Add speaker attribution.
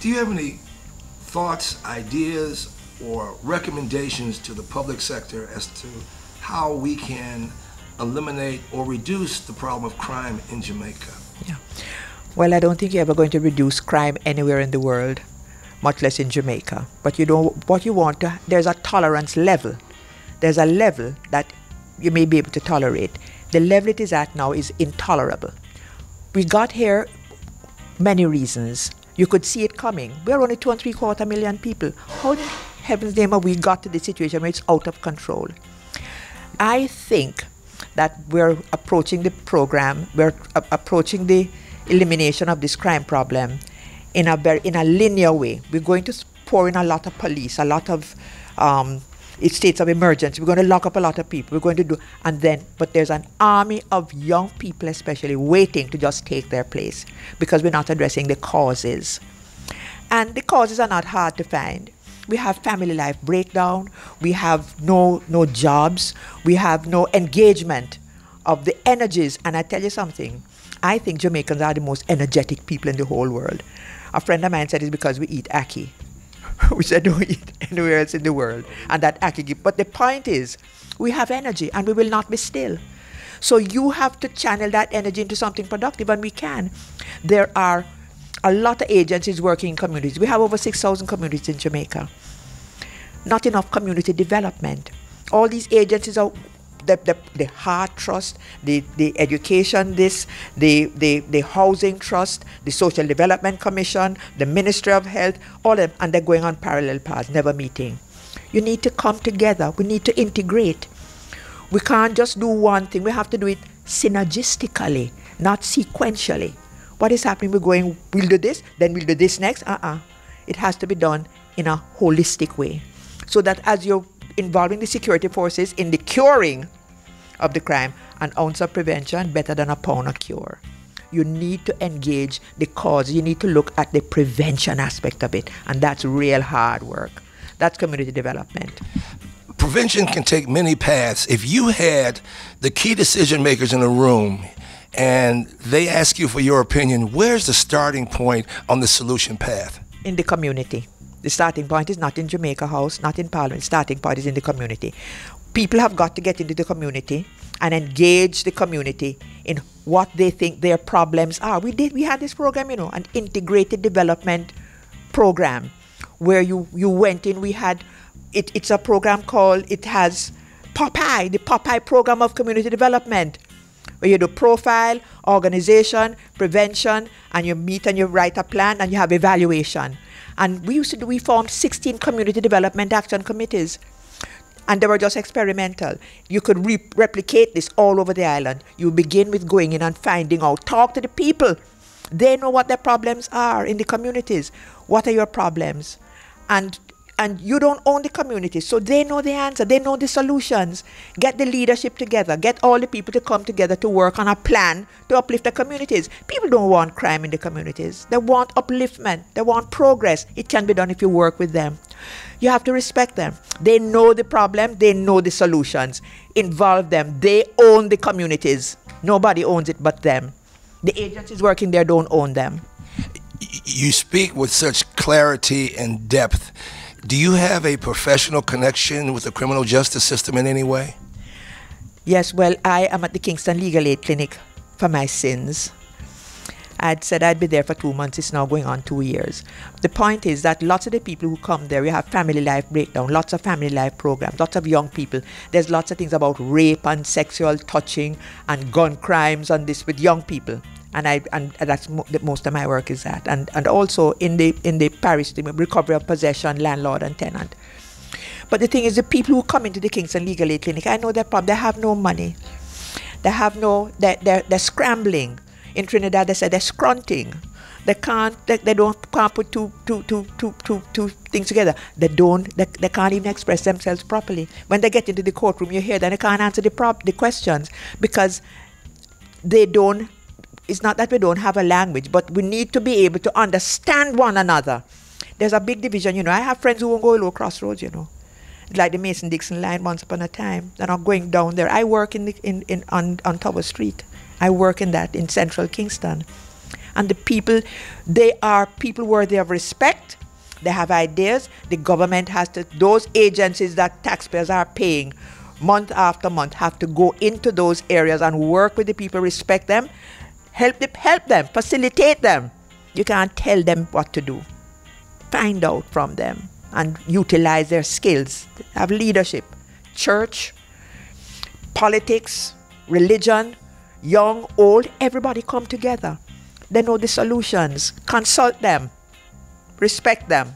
Speaker 1: Do you have any thoughts, ideas, or recommendations to the public sector as to how we can eliminate or reduce the problem of crime in Jamaica?
Speaker 2: Yeah. Well, I don't think you're ever going to reduce crime anywhere in the world, much less in Jamaica. But you know what you want to there's a tolerance level. There's a level that you may be able to tolerate. The level it is at now is intolerable. We got here many reasons. You could see it coming. We're only two and three quarter million people. How in heaven's name have we got to the situation where it's out of control? I think that we're approaching the program, we're approaching the elimination of this crime problem in a very in a linear way. We're going to pour in a lot of police, a lot of um, it's states of emergency. We're going to lock up a lot of people. We're going to do, and then, but there's an army of young people, especially, waiting to just take their place because we're not addressing the causes. And the causes are not hard to find. We have family life breakdown. We have no no jobs. We have no engagement of the energies. And I tell you something, I think Jamaicans are the most energetic people in the whole world. A friend of mine said it's because we eat ackee which I don't eat anywhere else in the world, and that give- But the point is, we have energy and we will not be still. So you have to channel that energy into something productive, and we can. There are a lot of agencies working in communities. We have over 6,000 communities in Jamaica. Not enough community development. All these agencies are the, the, the Heart Trust, the, the Education this, the, the, the Housing Trust, the Social Development Commission, the Ministry of Health, all of them, and they're going on parallel paths, never meeting. You need to come together. We need to integrate. We can't just do one thing. We have to do it synergistically, not sequentially. What is happening? We're going, we'll do this, then we'll do this next. Uh-uh. It has to be done in a holistic way. So that as you're involving the security forces in the curing of the crime, an ounce of prevention better than a pound of cure. You need to engage the cause. You need to look at the prevention aspect of it. And that's real hard work. That's community development.
Speaker 1: Prevention can take many paths. If you had the key decision makers in a room and they ask you for your opinion, where's the starting point on the solution path?
Speaker 2: in the community. The starting point is not in Jamaica House, not in Parliament. Starting point is in the community. People have got to get into the community and engage the community in what they think their problems are. We did. We had this program, you know, an integrated development program, where you you went in. We had it. It's a program called. It has Popeye, the Popeye program of community development where you do profile, organization, prevention, and you meet and you write a plan and you have evaluation. And we used to do, we formed 16 community development action committees. And they were just experimental. You could re- replicate this all over the island. You begin with going in and finding out, talk to the people. They know what their problems are in the communities. What are your problems? And and you don't own the community, so they know the answer, they know the solutions. Get the leadership together, get all the people to come together to work on a plan to uplift the communities. People don't want crime in the communities, they want upliftment, they want progress. It can be done if you work with them. You have to respect them. They know the problem, they know the solutions. Involve them, they own the communities. Nobody owns it but them. The agencies working there don't own them.
Speaker 1: You speak with such clarity and depth. Do you have a professional connection with the criminal justice system in any way?
Speaker 2: Yes, well, I am at the Kingston Legal Aid Clinic for my sins. I'd said I'd be there for two months. It's now going on two years. The point is that lots of the people who come there, we have family life breakdown, lots of family life programs, lots of young people. There's lots of things about rape and sexual touching and gun crimes and this with young people. And I and that's mo- most of my work is that. And and also in the in the parish, the recovery of possession, landlord and tenant. But the thing is, the people who come into the Kingston Legal Aid Clinic, I know their problem. They have no money. They have no. They're, they're, they're scrambling. In Trinidad, they say they're scrunting. They can't. They, they don't can't put two, two, two, two, two, two things together. They don't. They, they can't even express themselves properly. When they get into the courtroom, you hear that they can't answer the prop, the questions because they don't. It's not that we don't have a language, but we need to be able to understand one another. There's a big division, you know. I have friends who won't go below crossroads, you know like the Mason Dixon line once upon a time. They're not going down there. I work in, the, in, in on, on Tower Street. I work in that in central Kingston. And the people, they are people worthy of respect. They have ideas. The government has to, those agencies that taxpayers are paying month after month have to go into those areas and work with the people, respect them, help them, help them, facilitate them. You can't tell them what to do. Find out from them and utilize their skills. Have leadership, church, politics, religion, young, old, everybody come together. They know the solutions. Consult them. Respect them.